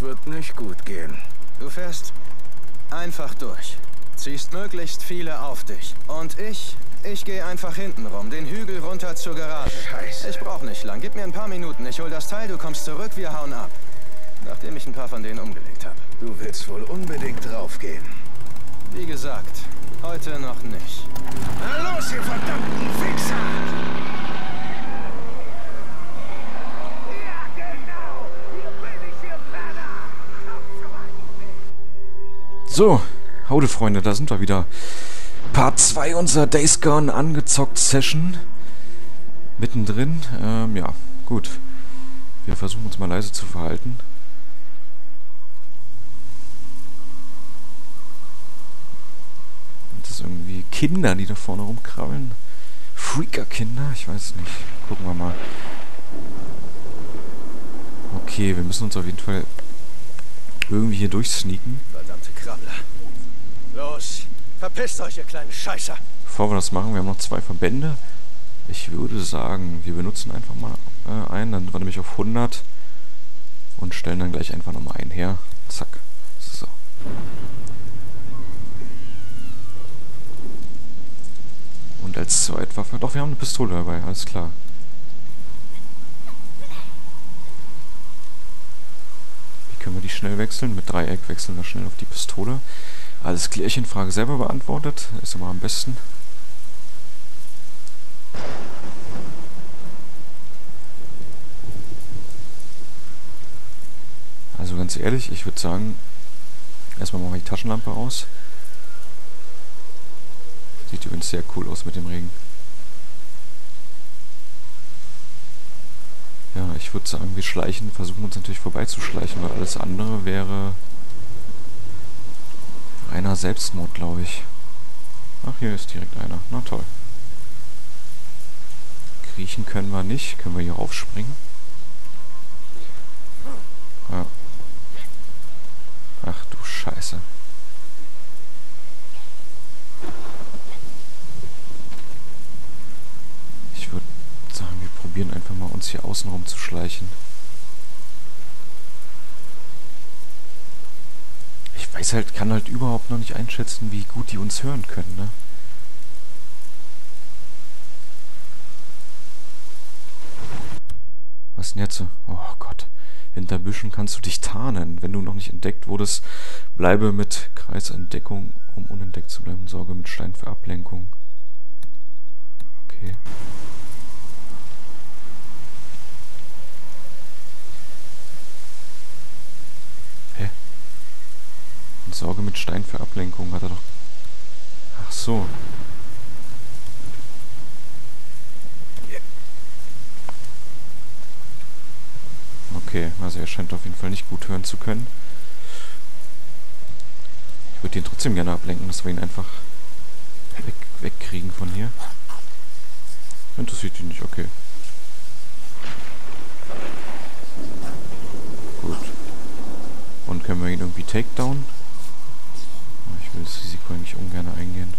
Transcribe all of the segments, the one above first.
Das wird nicht gut gehen. Du fährst einfach durch. Ziehst möglichst viele auf dich. Und ich, ich gehe einfach hinten rum, den Hügel runter zur Garage. Scheiße. Ich brauch nicht lang. Gib mir ein paar Minuten. Ich hol das Teil, du kommst zurück, wir hauen ab. Nachdem ich ein paar von denen umgelegt habe. Du willst wohl unbedingt draufgehen. Wie gesagt, heute noch nicht. Na los, ihr verdammten Wichser! Ja, genau! Hier bin ich, ihr Penner! So, Haude Freunde, da sind wir wieder. Part 2 unserer Days Gone angezockt Session. Mittendrin. Ähm, ja, gut. Wir versuchen uns mal leise zu verhalten. Und das sind irgendwie Kinder, die da vorne rumkrabbeln. Freaker-Kinder? Ich weiß nicht. Gucken wir mal. Okay, wir müssen uns auf jeden Fall irgendwie hier durchsneaken. Verdammte Krabbler. Los, verpisst euch, ihr kleinen Scheißer. Bevor wir das machen, wir haben noch zwei Verbände. Ich würde sagen, wir benutzen einfach mal äh, einen, dann wir nämlich auf 100 und stellen dann gleich einfach nochmal einen her. Zack. So. Und als Zweitwaffe, doch, wir haben eine Pistole dabei, alles klar. Wie können wir die schnell wechseln? Mit Dreieck wechseln wir schnell auf die Pistole. Alles Klärchen, Frage selber beantwortet. Ist immer am besten. Also ganz ehrlich, ich würde sagen, erstmal machen wir die Taschenlampe aus. Sieht übrigens sehr cool aus mit dem Regen. Ja, ich würde sagen, wir schleichen, versuchen uns natürlich vorbeizuschleichen, weil alles andere wäre reiner Selbstmord, glaube ich. Ach, hier ist direkt einer. Na toll. Kriechen können wir nicht. Können wir hier raufspringen? Ja. Ach du Scheiße. Ich würde sagen, wir probieren einfach mal uns hier außenrum zu schleichen. Ich weiß halt, kann halt überhaupt noch nicht einschätzen, wie gut die uns hören können, ne? Was denn jetzt? Oh Gott. Hinter Büschen kannst du dich tarnen. Wenn du noch nicht entdeckt wurdest, bleibe mit Kreisentdeckung, um unentdeckt zu bleiben. Sorge mit Stein für Ablenkung. Okay. Hä? Und Sorge mit Stein für Ablenkung hat er doch... Ach so. Okay, also er scheint auf jeden Fall nicht gut hören zu können. Ich würde ihn trotzdem gerne ablenken, dass wir ihn einfach weg, wegkriegen von hier. Interessiert ihn nicht, okay. Gut. Und können wir ihn irgendwie takedown? Ich will das Risiko eigentlich ungern eingehen.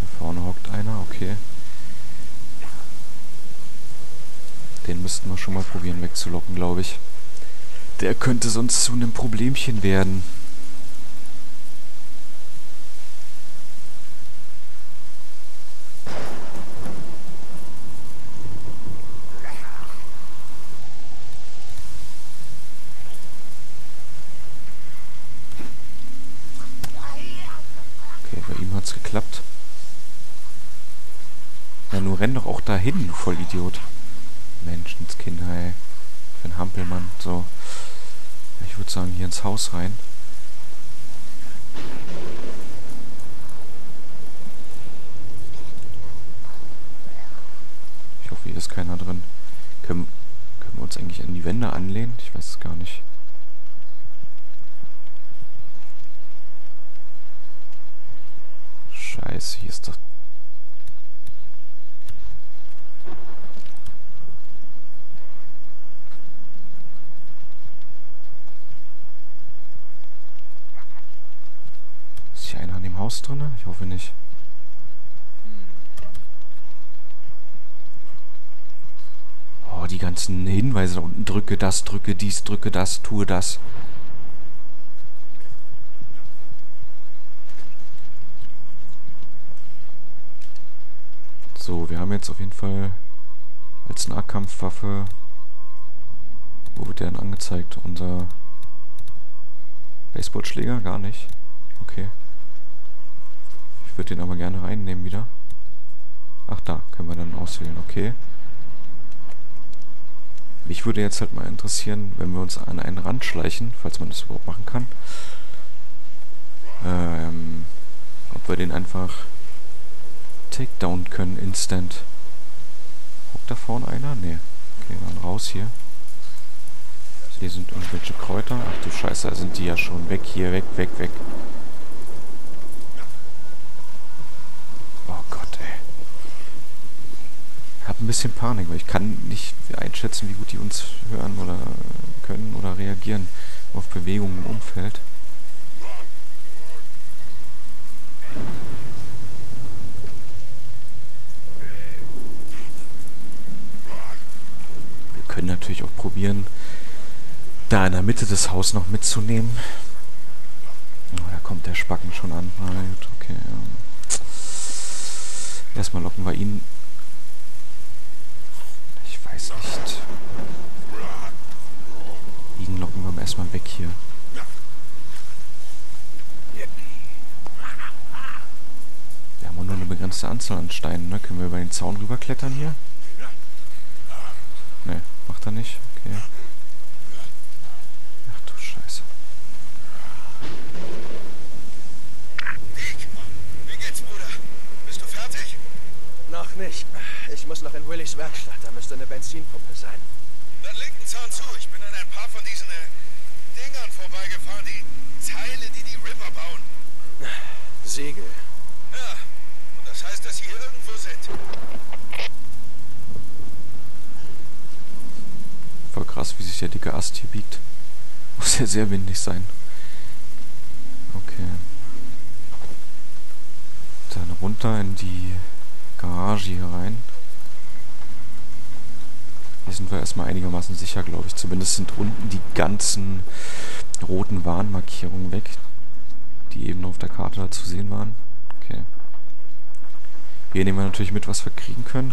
Da vorne hockt einer, okay. Den müssten wir schon mal probieren wegzulocken, glaube ich. Der könnte sonst zu einem Problemchen werden. Okay, bei ihm hat's geklappt. Ja, nur renn doch auch dahin, du Vollidiot. Menschenskinder, ey. Für ein Hampelmann. So. Ich würde sagen, hier ins Haus rein. Ich hoffe, hier ist keiner drin. Können, können wir uns eigentlich an die Wände anlehnen? Ich weiß es gar nicht. Scheiße, hier ist doch... Ist hier einer an dem Haus drin? Ich hoffe nicht. Oh, die ganzen Hinweise da unten. Drücke das, drücke dies, drücke das, tue das. So, wir haben jetzt auf jeden Fall als Nahkampfwaffe... Wo wird der denn angezeigt? Unser Baseballschläger? Gar nicht. Okay. Ich würde den aber gerne reinnehmen wieder. Ach, da können wir dann auswählen. Okay. Mich würde jetzt halt mal interessieren, wenn wir uns an einen Rand schleichen, falls man das überhaupt machen kann. Ähm, ob wir den einfach takedown können, instant. Guckt da vorne einer? Nee. Okay, dann raus hier. Hier sind irgendwelche Kräuter. Ach du Scheiße, da sind die ja schon. Weg hier, weg, weg, weg. habe ein bisschen Panik, weil ich kann nicht einschätzen, wie gut die uns hören oder können oder reagieren auf Bewegungen im Umfeld. Wir können natürlich auch probieren, da in der Mitte des Hauses noch mitzunehmen. Oh, da kommt der Spacken schon an. Ah, okay. Erstmal locken wir ihn weiß nicht. Ihn locken wir erstmal weg hier. Wir haben nur eine begrenzte Anzahl an Steinen, ne? Können wir über den Zaun rüberklettern hier? Macht er nicht. Okay. Ach du Scheiße. Wie geht's, Bruder? Bist du fertig? Noch nicht. Ich muss noch in Willys Werkstatt. Da müsste eine Benzinpumpe sein. Dann linken Zaun zu. Ich bin an ein paar von diesen äh, Dingern vorbeigefahren. Die Teile, die die Ripper bauen. Segel. Ja. Und das heißt, dass sie hier irgendwo sind. Voll krass, wie sich der dicke Ast hier biegt. Muss ja sehr windig sein. Okay. Dann runter in die Garage hier rein. Hier sind wir erstmal einigermaßen sicher, glaube ich. Zumindest sind unten die ganzen roten Warnmarkierungen weg, die eben auf der Karte zu sehen waren. Okay. Hier nehmen wir natürlich mit, was wir kriegen können.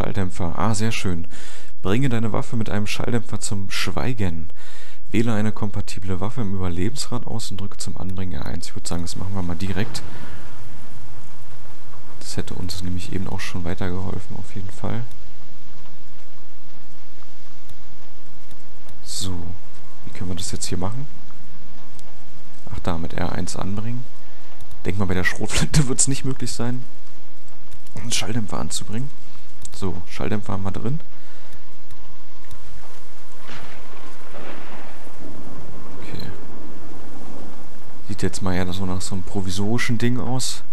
Schalldämpfer. Ah, sehr schön. Bringe deine Waffe mit einem Schalldämpfer zum Schweigen. Wähle eine kompatible Waffe im Überlebensrad aus und drücke zum Anbringen R1. Ich würde sagen, das machen wir mal direkt. Das hätte uns nämlich eben auch schon weitergeholfen, auf jeden Fall. So, wie können wir das jetzt hier machen? Ach da, mit R1 anbringen. Denk mal, bei der Schrotflinte wird es nicht möglich sein, einen Schalldämpfer anzubringen. So, Schalldämpfer haben wir drin. Sieht jetzt mal eher so nach so einem provisorischen Ding aus.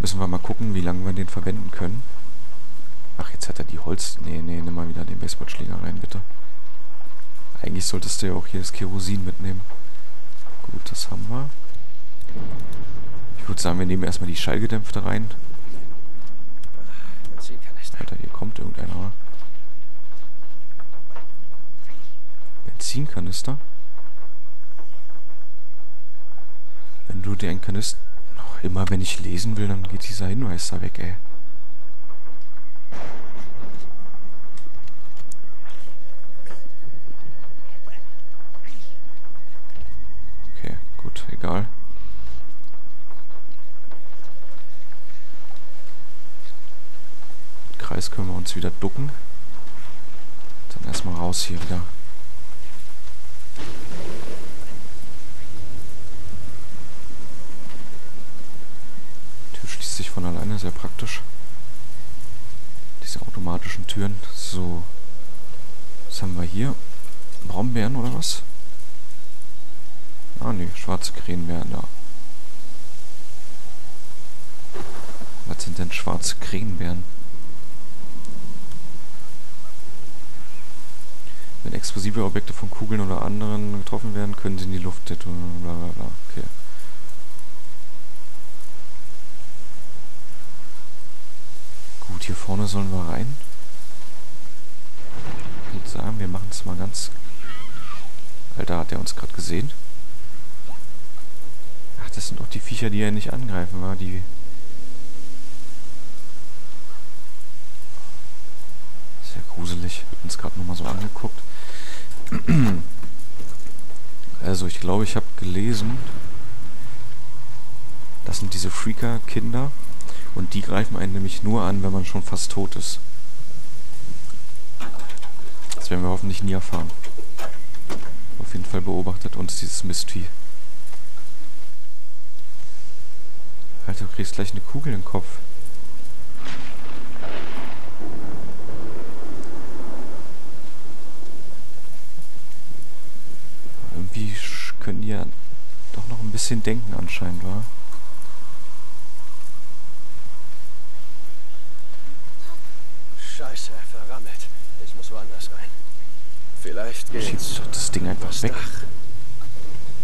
Müssen wir mal gucken, wie lange wir den verwenden können. Ach, jetzt hat er die Holz... Nee, nee, nimm mal wieder den Baseballschläger rein, bitte. Eigentlich solltest du ja auch hier das Kerosin mitnehmen. Gut, das haben wir. Ich würde sagen, wir nehmen erstmal die Schallgedämpfte rein. Alter, hier kommt irgendeiner. Benzinkanister? Wenn du den Kanister... Immer wenn ich lesen will, dann geht dieser Hinweis da weg, ey. Okay, gut, egal. Kreis können wir uns wieder ducken. Dann erstmal raus hier wieder. sich von alleine, sehr praktisch. Diese automatischen Türen. So. Was haben wir hier? Brombeeren oder was? Ah ne, schwarze Krähenbeeren da. Was sind denn schwarze Krähenbeeren? Wenn explosive Objekte von Kugeln oder anderen getroffen werden, können sie in die Luft detonieren. Bla bla bla. Okay. Gut, hier vorne sollen wir rein. Ich würde sagen, wir machen es mal ganz... Alter, hat er uns gerade gesehen? Ach, das sind doch die Viecher, die er nicht angreifen, war die... Gruselig. Hat uns gerade nochmal so angeguckt. Also, ich glaube, ich habe gelesen, das sind diese Freaker-Kinder. Und die greifen einen nämlich nur an, wenn man schon fast tot ist. Das werden wir hoffentlich nie erfahren. Auf jeden Fall beobachtet uns dieses Mistvieh. Alter, du kriegst gleich eine Kugel im Kopf. Irgendwie können die ja doch noch ein bisschen denken anscheinend, wa? Scheiße, verrammelt. Ich muss woanders rein. Vielleicht geht's. Schießt doch das Ding einfach weg. Dach.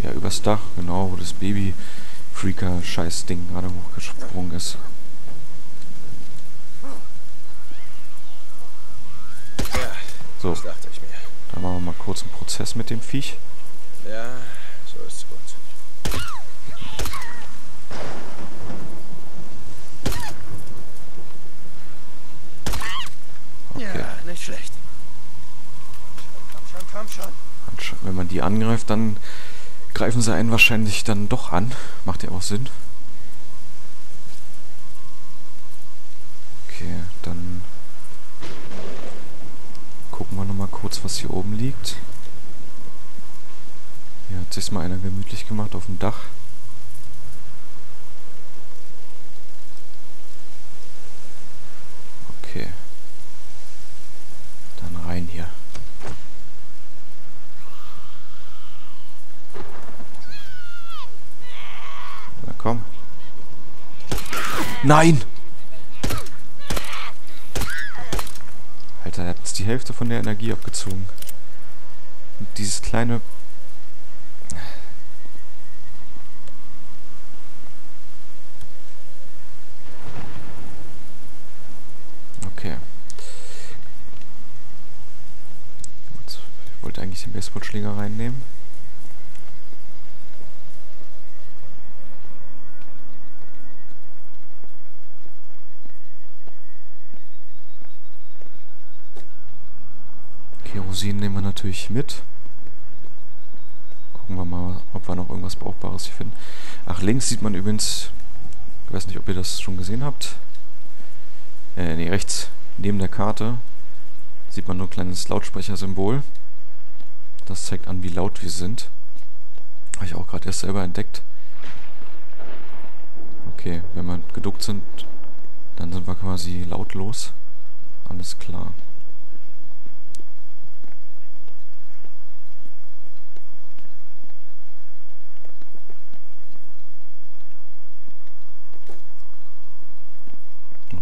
Ja, übers Dach, genau, wo das Baby Freaker scheiß Ding gerade hochgesprungen ist. So, dachte ich mir. dann machen wir mal kurz einen Prozess mit dem Viech. Ja, so ist's gut. Okay. Ja, nicht schlecht. Komm schon, komm schon. Ansch- Wenn man die angreift, dann greifen sie einen wahrscheinlich dann doch an. Macht ja auch Sinn. Okay, dann gucken wir nochmal kurz, was hier oben liegt. Hier hat sich's mal einer gemütlich gemacht auf dem Dach. Okay. Dann rein hier. Na komm. Nein! Alter, er hat jetzt die Hälfte von der Energie abgezogen. Und dieses kleine... Okay. Ich wollte eigentlich den Baseballschläger reinnehmen. Kerosin nehmen wir natürlich mit. Gucken wir mal, ob wir noch irgendwas Brauchbares hier finden. Ach, links sieht man übrigens, ich weiß nicht, ob ihr das schon gesehen habt. Äh, nee, rechts, neben der Karte, sieht man nur ein kleines Lautsprechersymbol. Das zeigt an, wie laut wir sind. Habe ich auch gerade erst selber entdeckt. Okay, wenn wir geduckt sind, dann sind wir quasi lautlos. Alles klar.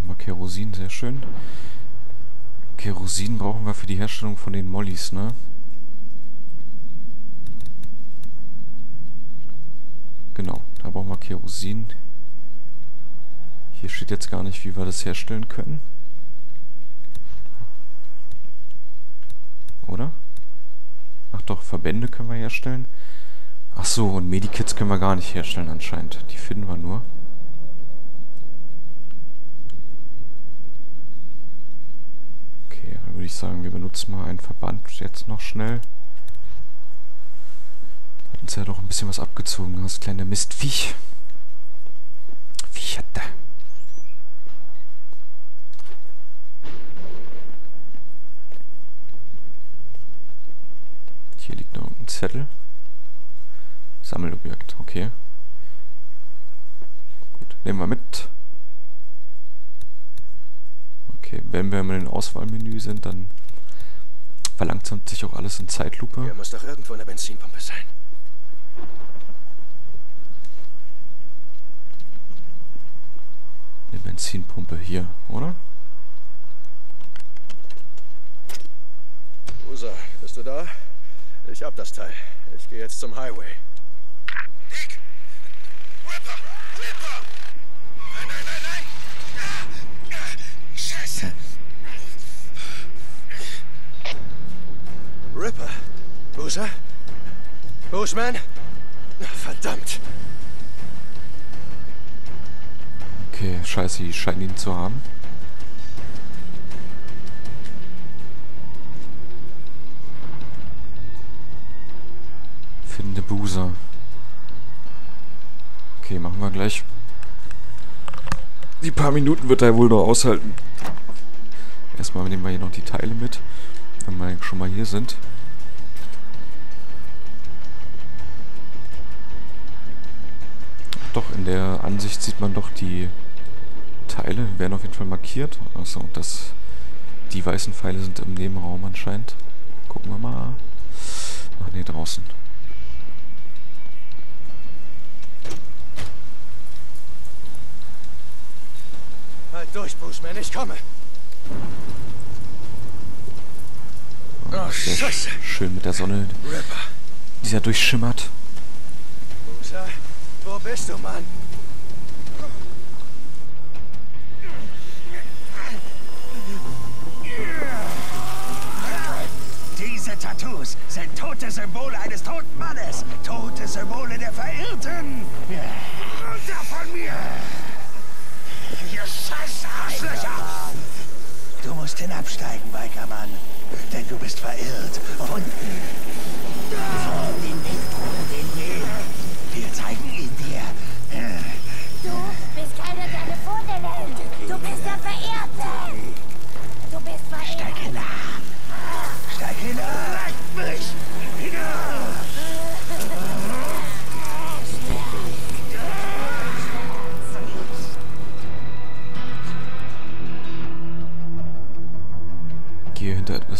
Nochmal Kerosin, sehr schön. Kerosin brauchen wir für die Herstellung von den Mollys, ne? Genau, da brauchen wir Kerosin. Hier steht jetzt gar nicht, wie wir das herstellen können. Oder? Ach doch, Verbände können wir herstellen. Ach so, und Medikits können wir gar nicht herstellen anscheinend. Die finden wir nur. Okay, dann würde ich sagen, wir benutzen mal einen Verband jetzt noch schnell. Hat uns ja doch ein bisschen was abgezogen, das kleine Mistviech. Viech hat da. Hier liegt noch ein Zettel. Sammelobjekt, okay. Gut, nehmen wir mit. Okay, wenn wir in den Auswahlmenü sind, dann verlangsamt sich auch alles in Zeitlupe. Hier muss doch irgendwo eine Benzinpumpe sein. Eine Benzinpumpe hier, oder? Usa, bist du da? Ich hab das Teil. Ich gehe jetzt zum Highway. Ripper? Boozer? Boozman? Verdammt! Okay, scheiße, die scheinen ihn zu haben. Finde Boozer. Okay, machen wir gleich. Die paar Minuten wird er wohl noch aushalten. Erstmal nehmen wir hier noch die Teile mit, wenn wir schon mal hier sind. Doch, in der Ansicht sieht man doch die Teile, werden auf jeden Fall markiert. Achso, das, die weißen Pfeile sind im Nebenraum anscheinend. Gucken wir mal. Ach nee, draußen. Halt durch, Boozman, ich komme! Oh, Sehr Scheiße! schön mit der Sonne, die da durchschimmert. Boozer, wo bist du, Mann? Diese Tattoos sind tote Symbole eines toten Mannes. Tote Symbole der Verirrten. Hinabsteigen, Bikermann. Denn du bist verirrt. Unten.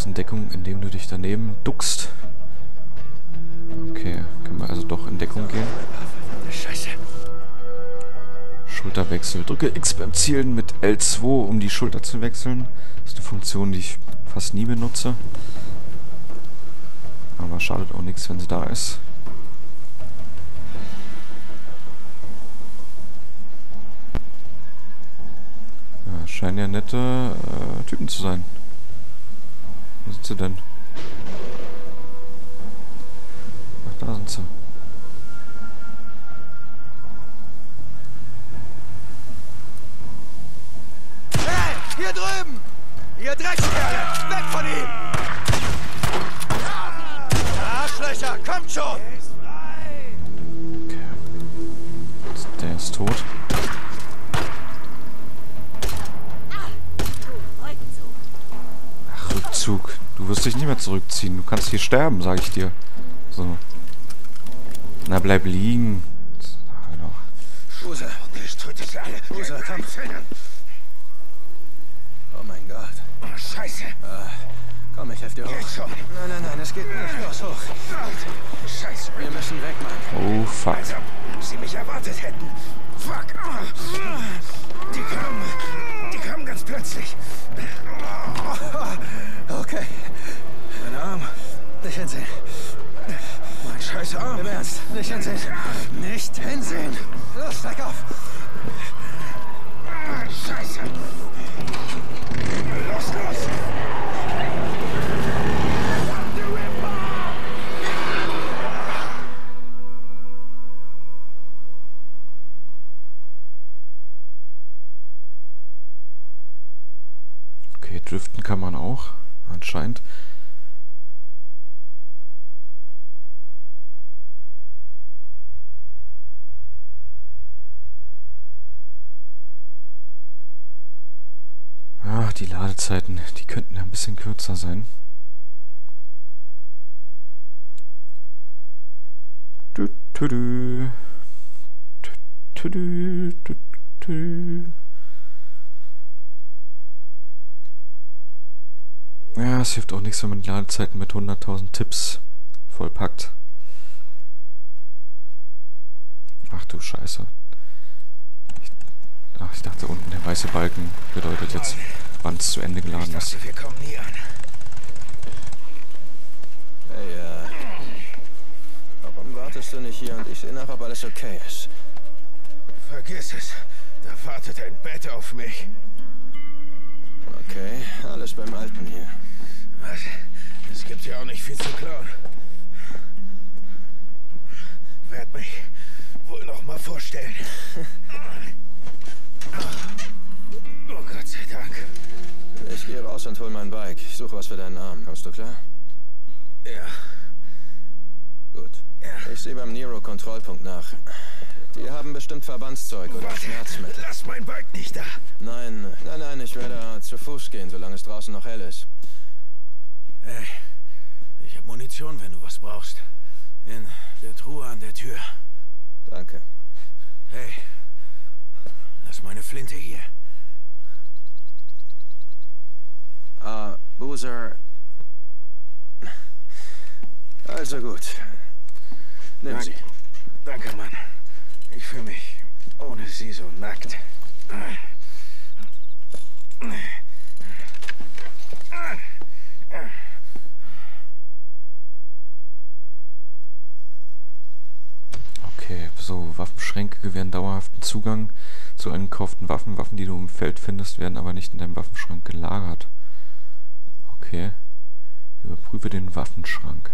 In Deckung, indem du dich daneben duckst. Okay, können wir also doch in Deckung gehen. Scheiße! Schulterwechsel. Drücke X beim Zielen mit L2, um die Schulter zu wechseln. Das ist eine Funktion, die ich fast nie benutze. Aber schadet auch nichts, wenn sie da ist. Ja, scheinen ja nette äh, Typen zu sein. Wo sind sie denn? Ach, da sind sie. Hey, hier drüben! Ihr Dreckskerle! Weg von ihm! Arschlöcher, kommt schon! Der ist tot. Wirst dich nicht mehr zurückziehen. Du kannst hier sterben, sag ich dir. So. Na, bleib liegen. Ah. Usa, Das tut es alle. Usa, komm. Oh mein Gott. Oh, Scheiße. Komm, ich helf dir hoch. Nein, nein, nein, es geht nicht. Los, hoch. Scheiße. Wir müssen weg, Mann. Oh, fuck. Als ob sie mich erwartet hätten. Fuck. Die kamen. Die kamen ganz plötzlich. Okay. Nicht hinsehen. Mein scheiß Arm. Im Ernst. Nicht hinsehen. Nicht hinsehen. Los, steig auf. Scheiße. Los, los. Okay, driften kann man auch. Anscheinend. Ach, die Ladezeiten, die könnten ja ein bisschen kürzer sein. Ja, es hilft auch nichts, wenn man die Ladezeiten mit 100.000 Tipps vollpackt. Ach du Scheiße. Ach, ich dachte unten der weiße Balken bedeutet jetzt, wann es zu Ende geladen ist. Wir kommen nie an. Hey, äh, warum wartest du nicht hier und ich sehe nach, ob alles okay ist? Vergiss es. Da wartet ein Bett auf mich. Okay, alles beim Alten hier. Was? Es gibt ja auch nicht viel zu klauen. Werd mich wohl noch mal vorstellen. oh Gott sei Dank. Ich gehe raus und hol mein Bike. Ich suche was für deinen Arm. Kommst du klar? Ja. Gut. Ja. Ich sehe beim Nero-Kontrollpunkt nach. Die haben bestimmt Verbandszeug oder Warte, Schmerzmittel. lass mein Bike nicht da. Nein, nein, nein, ich werde zu Fuß gehen, solange es draußen noch hell ist. Hey, ich habe Munition, wenn du was brauchst. In der Truhe an der Tür. Danke. Hey, lass meine Flinte hier. Ah, Boozer. Also gut. Nimm Danke. sie. Danke, Mann. Ich fühle mich ohne sie so nackt. Okay, so, Waffenschränke gewähren dauerhaften Zugang zu eingekauften Waffen. Waffen, die du im Feld findest, werden aber nicht in deinem Waffenschrank gelagert. Okay. Überprüfe den Waffenschrank.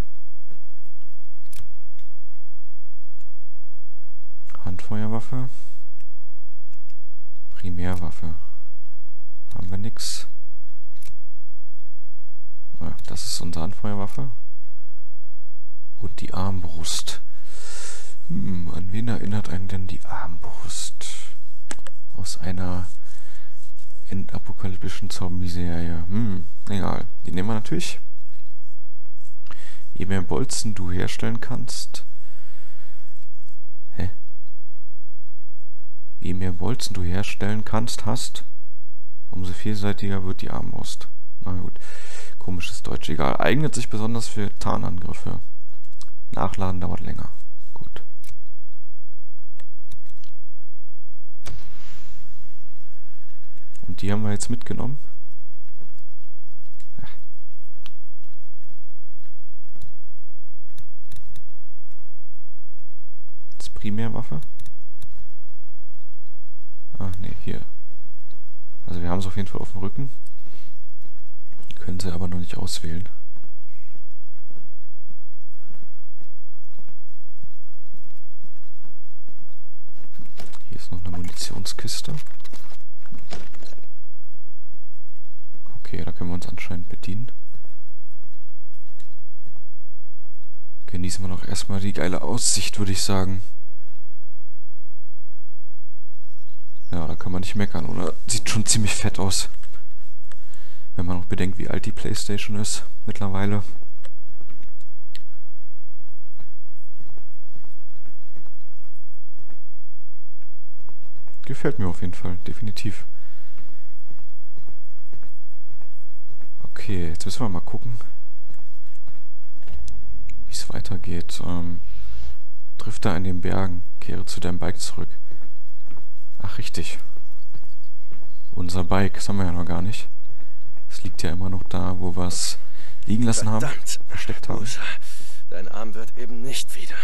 Handfeuerwaffe. Primärwaffe. Haben wir nix. Ah, Das ist unsere Handfeuerwaffe. Und die Armbrust. Hm, an wen erinnert einen denn die Armbrust? Aus einer endapokalyptischen Zombie-Serie. Hm, egal. Die nehmen wir natürlich. Je mehr Bolzen du herstellen kannst. Hä? Je mehr Bolzen du herstellen kannst, hast, umso vielseitiger wird die Armbrust. Na gut. Komisches Deutsch. Egal. Eignet sich besonders für Tarnangriffe. Nachladen dauert länger. Gut. Und die haben wir jetzt mitgenommen. Das Primärwaffe. Ah, ne, hier. Also wir haben es auf jeden Fall auf dem Rücken. Können sie aber noch nicht auswählen. Hier ist noch eine Munitionskiste. Okay, da können wir uns anscheinend bedienen. Genießen wir noch erstmal die geile Aussicht, würde ich sagen. Ja, da kann man nicht meckern, oder? Sieht schon ziemlich fett aus. Wenn man noch bedenkt, wie alt die Playstation ist mittlerweile. Gefällt mir auf jeden Fall, definitiv. Okay, jetzt müssen wir mal gucken, wie es weitergeht. Ähm, Drifter in den Bergen, kehre zu deinem Bike zurück. Ach, richtig. Unser Bike, das haben wir ja noch gar nicht. Es liegt ja immer noch da, wo wir es liegen lassen haben. Verdammt. Versteckt haben. Musa, dein Arm wird eben nicht wieder.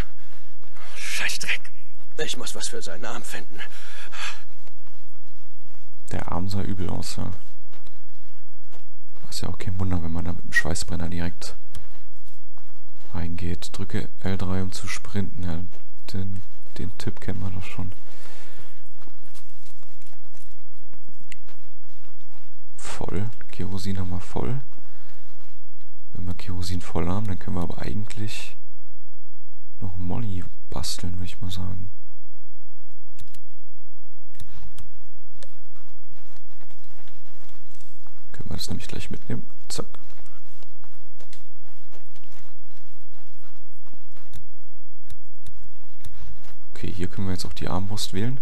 Scheißdreck. Ich muss was für seinen Arm finden. Der Arm sah übel aus, ja. Ist ja auch kein Wunder, wenn man da mit dem Schweißbrenner direkt reingeht. Drücke L3, um zu sprinten. Ja, den, den Tipp kennen wir doch schon. Voll. Kerosin haben wir voll. Wenn wir Kerosin voll haben, dann können wir aber eigentlich noch Molly basteln, würde ich mal sagen. Wir das nämlich gleich mitnehmen. Zack. Okay, hier können wir jetzt auch die Armbrust wählen.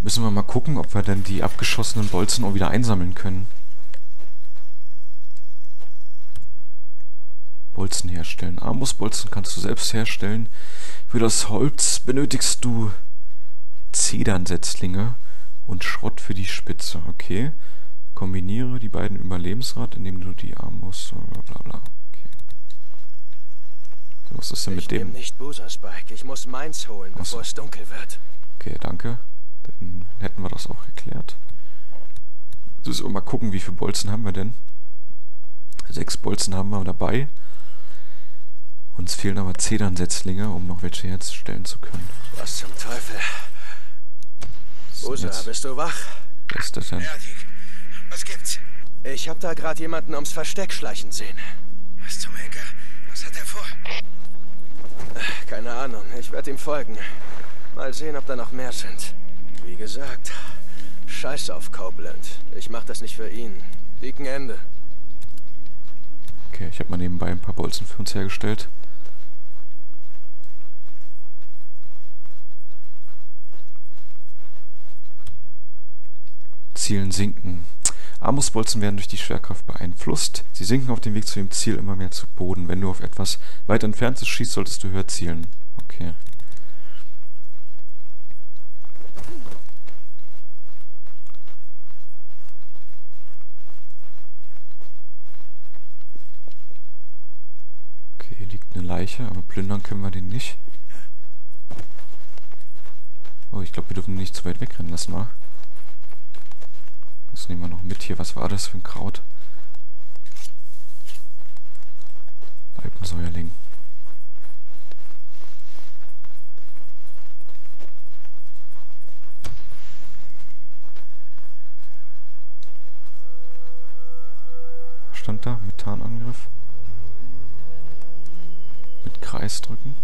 Müssen wir mal gucken, ob wir dann die abgeschossenen Bolzen auch wieder einsammeln können. Bolzen herstellen. Armbrustbolzen kannst du selbst herstellen. Für das Holz benötigst du Zedernsetzlinge und Schrott für die Spitze. Okay. Kombiniere die beiden Überlebensrad, indem du die Armbrust... Bla bla bla. Okay. Was ist denn Ich mit dem? nicht Boosers Bike. Ich muss meins holen, Ach so. bevor es dunkel wird. Okay, danke. Dann hätten wir das auch geklärt. So, so, mal gucken, wie viele Bolzen haben wir denn? Sechs Bolzen haben wir dabei. Uns fehlen aber Zedernsetzlinge, um noch welche herstellen zu können. Was zum Teufel? Jetzt, bist du wach? wer ist das denn? Ja, Dick. Was gibt's? Ich hab da gerade jemanden ums Versteck schleichen sehen. Was zum Henker? Was hat er vor? Keine Ahnung, ich werde ihm folgen. Mal sehen, ob da noch mehr sind. Wie gesagt, scheiß auf Copeland. Ich mach das nicht für ihn. Dicken Ende. Okay, ich habe mal nebenbei ein paar Bolzen für uns hergestellt. Zielen sinken. Armbrustbolzen werden durch die Schwerkraft beeinflusst. Sie sinken auf dem Weg zu dem Ziel immer mehr zu Boden. Wenn du auf etwas weit entferntes schießt, solltest du höher zielen. Okay. Okay, hier liegt eine Leiche, aber plündern können wir den nicht. Oh, ich glaube, wir dürfen ihn nicht zu weit wegrennen lassen, wa? Nehmen wir noch mit hier. Was war das für ein Kraut? Alpensäuerling. Stand da? Methanangriff. Mit Kreis drücken.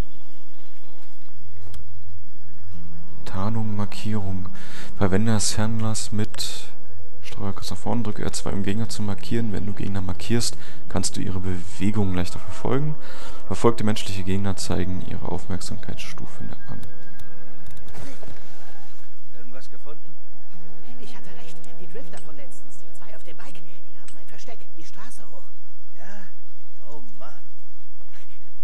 Tarnung, Markierung. Verwende das Fernglas mit Steuerkreuz nach vorne, drücke R2 um Gegner zu markieren. Wenn du Gegner markierst, kannst du ihre Bewegungen leichter verfolgen. Verfolgte menschliche Gegner zeigen ihre Aufmerksamkeitsstufe an. Irgendwas gefunden? Ich hatte recht. Die Drifter von letztens. Die zwei auf dem Bike. Die haben ein Versteck. Die Straße hoch. Ja? Oh Mann.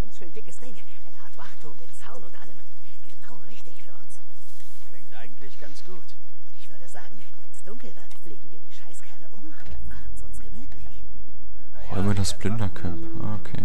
Ganz schön dickes Ding. Eine Art Wachturm mit Zaun und allem. Genau richtig für uns. Klingt eigentlich ganz gut. Ich würde sagen, wenn's dunkel wird, fliegen wir die Scheißkerle um und machen's uns gemütlich. Räume das Plündercamp. Ah, okay.